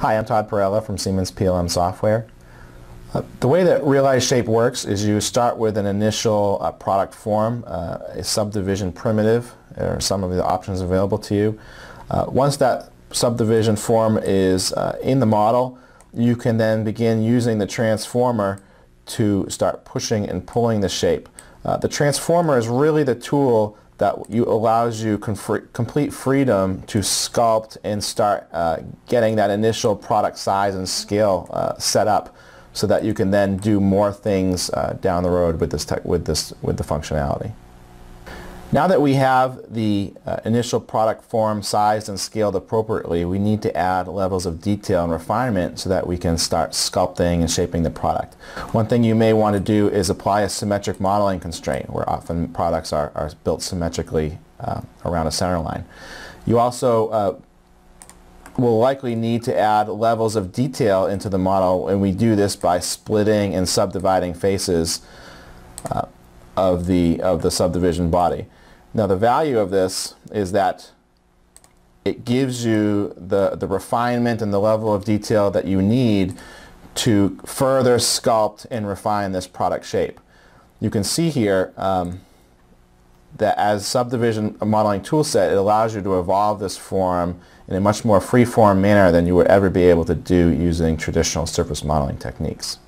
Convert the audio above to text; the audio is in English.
Hi, I'm Tod Parrella from Siemens PLM Software. Uh, the way that Realize Shape works is you start with an initial uh, product form, uh, a subdivision primitive, or some of the options available to you. Uh, once that subdivision form is uh, in the model, you can then begin using the transformer to start pushing and pulling the shape. Uh, the transformer is really the tool that you, allows you complete freedom to sculpt and start uh, getting that initial product size and scale uh, set up so that you can then do more things uh, down the road with this, with this with the functionality. Now that we have the uh, initial product form sized and scaled appropriately, we need to add levels of detail and refinement so that we can start sculpting and shaping the product. One thing you may want to do is apply a symmetric modeling constraint, where often products are, are built symmetrically uh, around a center line. You also uh, will likely need to add levels of detail into the model, and we do this by splitting and subdividing faces uh, of the, of the subdivision body. Now the value of this is that it gives you the, the refinement and the level of detail that you need to further sculpt and refine this product shape. You can see here um, that as subdivision modeling toolset, it allows you to evolve this form in a much more free-form manner than you would ever be able to do using traditional surface modeling techniques.